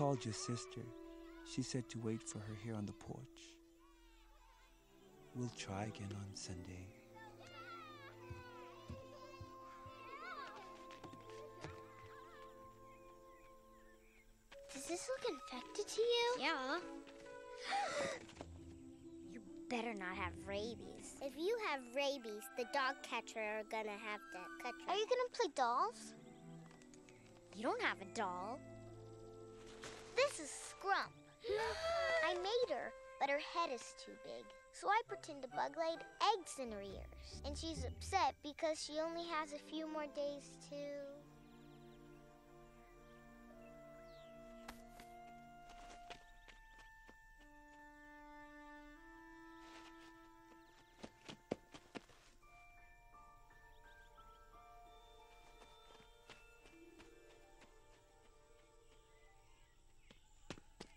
called your sister. She said to wait for her here on the porch. We'll try again on Sunday. Does this look infected to you? Yeah. you better not have rabies. If you have rabies, the dog catcher are gonna have to cut you. Are you gonna play dolls? You don't have a doll. Head is too big. So I pretend the bug laid eggs in her ears. And she's upset because she only has a few more days to.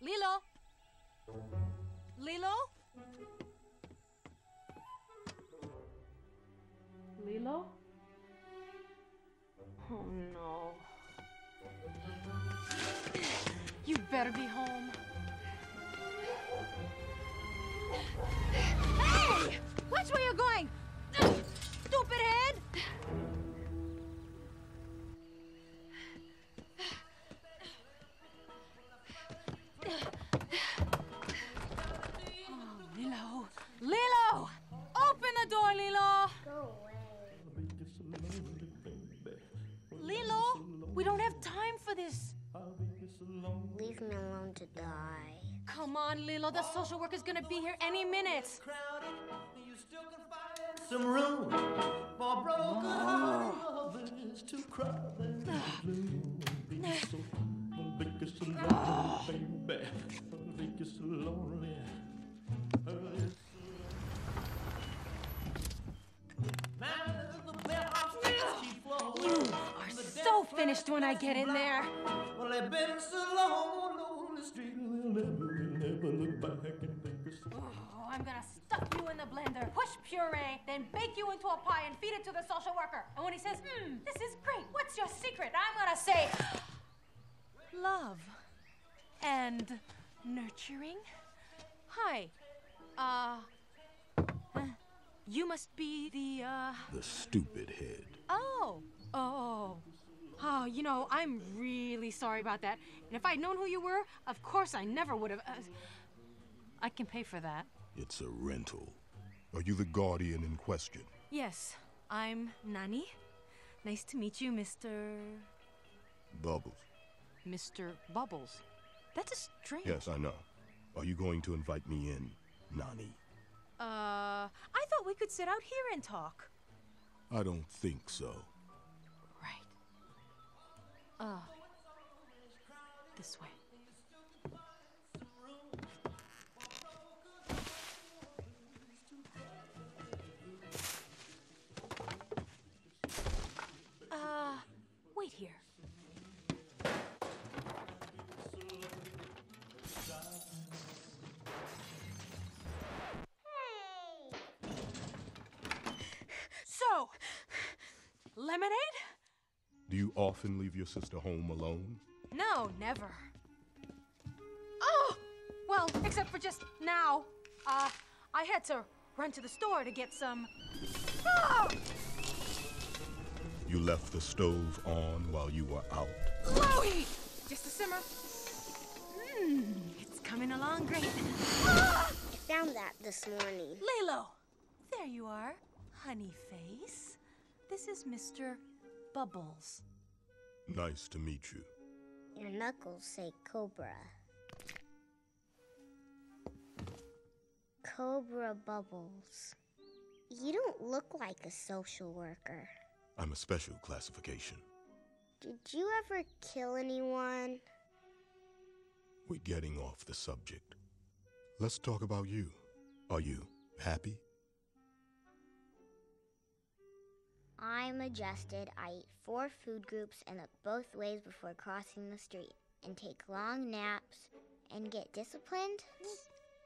Lilo? Lilo? Lilo? Oh no. You better be home. Me alone to die. Come on, Lilo. The social worker's gonna be here any minute. Some room for broken ah. lovers to cry their blue. Make it so lonely, baby. Make it so lonely. You are so finished when I get in there. Well, they've been so long street, they'll never, never look back and think so. Oh, I'm gonna stuff you in the blender, push puree, then bake you into a pie and feed it to the social worker. And when he says, hmm, this is great, what's your secret? I'm gonna say, love and nurturing. Hi. Uh, uh, you must be the, uh, The stupid head. Oh, oh, oh, you know, I'm really sorry about that. And if I'd known who you were, of course I never would have. Uh, I can pay for that. It's a rental. Are you the guardian in question? Yes, I'm Nani. Nice to meet you, Mr. Bubbles. Mr. Bubbles. That's a strange. Yes, I know. Are you going to invite me in, Nani? Uh, I thought we could sit out here and talk. I don't think so. Uh, this way. Uh, wait here. So, lemonade? Do you often leave your sister home alone? No, never. Oh! Well, except for just now. Uh, I had to run to the store to get some. Oh! You left the stove on while you were out. Low heat! Just a simmer. Mmm, it's coming along great. Ah! I found that this morning. Lilo! There you are, honey face. This is Mr. Bubbles. Nice to meet you. Your knuckles say Cobra. Cobra Bubbles. You don't look like a social worker. I'm a special classification. Did you ever kill anyone? We're getting off the subject. Let's talk about you. Are you happy? I'm adjusted. I eat four food groups and look both ways before crossing the street, and take long naps, and get disciplined.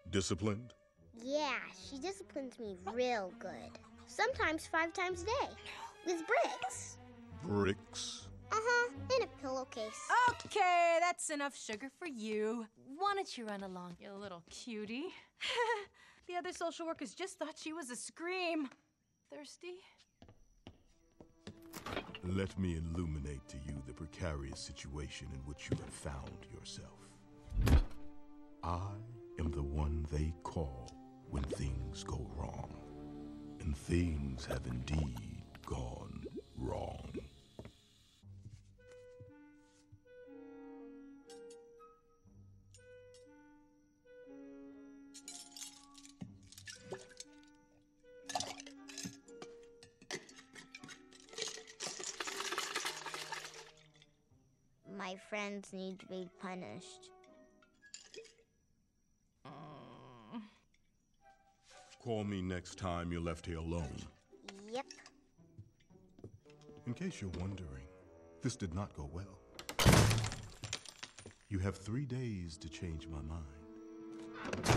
Disciplined? Yeah, she disciplines me real good. Sometimes five times a day. With bricks. Bricks? Uh huh, in a pillowcase. Okay, that's enough sugar for you. Why don't you run along, you little cutie? the other social workers just thought she was a scream. Thirsty? Let me illuminate to you the precarious situation in which you have found yourself. I am the one they call when things go wrong. And things have indeed gone wrong. My friends need to be punished. Call me next time you're left here alone. Yep. In case you're wondering, this did not go well. You have three days to change my mind.